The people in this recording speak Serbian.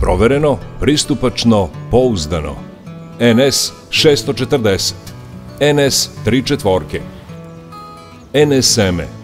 Provereno, pristupačno, pouzdano. NS 640, NS 3 četvorke, NSM